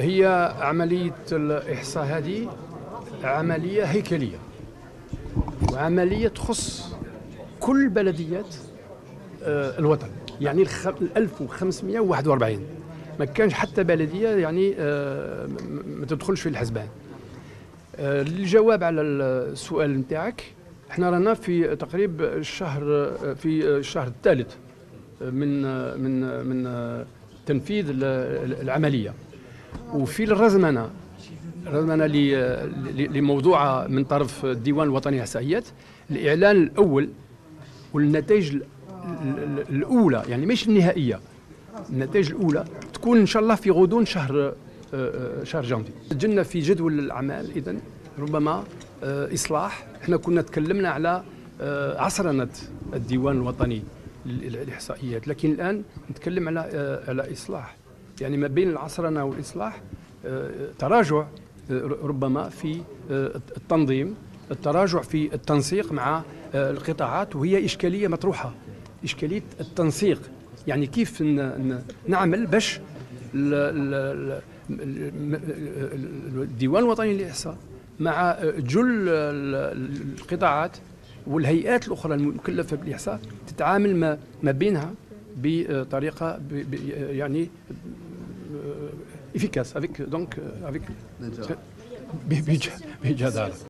هي عملية الإحصاء هذه عملية هيكلية وعملية تخص كل بلديات آه، الوطن. يعني ال 1541 ما كانش حتى بلدية يعني آه، ما تدخلش في الحسبان. آه، للجواب على السؤال نتاعك إحنا رانا في تقريب الشهر في الشهر الثالث من من من تنفيذ ال- العملية. وفي الرزمنة. ل- ل- لموضوعة من طرف الديوان الوطني للإحصائيات الإعلان الأول والنتائج ال- ال- الأولى يعني مش النهائية. النتائج الأولى تكون إن شاء الله في غضون شهر آه، آه، شهر جانفي. جلنا في جدول الأعمال إذا ربما آه، إصلاح. إحنا كنا تكلمنا على عصرنة الديوان الوطني لل- للإحصائيات لكن الآن نتكلم على على إصلاح. يعني ما بين العصرنة والإصلاح آه، تراجع آه، ربما في آه، التنظيم التراجع في التنسيق مع القطاعات وهي إشكالية مطروحة. إشكالية التنسيق. يعني كيف نعمل باش ال- ال- ال- ال- الديوان الوطني للإحصاء مع جل ال- القطاعات والهيئات الأخرى المكلفة بالإحصاء تتعامل ما بينها بطريقة ب- ب- يعني efficace avec donc avec